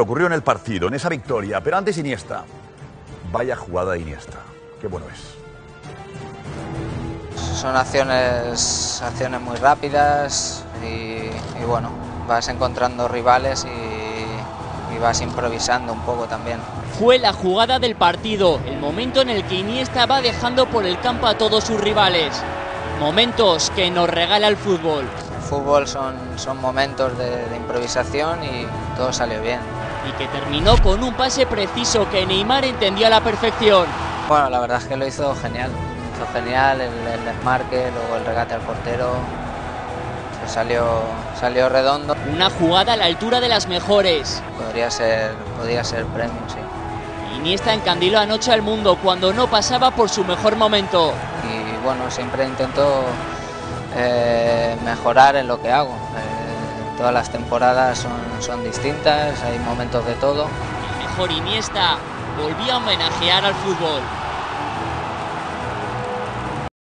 que ocurrió en el partido, en esa victoria. Pero antes Iniesta. Vaya jugada de Iniesta. Qué bueno es. Son acciones, acciones muy rápidas y, y bueno, vas encontrando rivales y, y vas improvisando un poco también. Fue la jugada del partido, el momento en el que Iniesta va dejando por el campo a todos sus rivales. Momentos que nos regala el fútbol. El fútbol son, son momentos de, de improvisación y todo salió bien. Y que terminó con un pase preciso que Neymar entendió a la perfección. Bueno, la verdad es que lo hizo genial. Lo hizo genial, el, el desmarque, luego el regate al portero. pues salió, salió redondo. Una jugada a la altura de las mejores. Podría ser, podría ser premio, sí. Iniesta encandiló anoche al mundo cuando no pasaba por su mejor momento. Y bueno, siempre intento eh, mejorar en lo que hago. Eh, todas las temporadas son, distintas, hay momentos de todo. El mejor Iniesta volvía a homenajear al fútbol.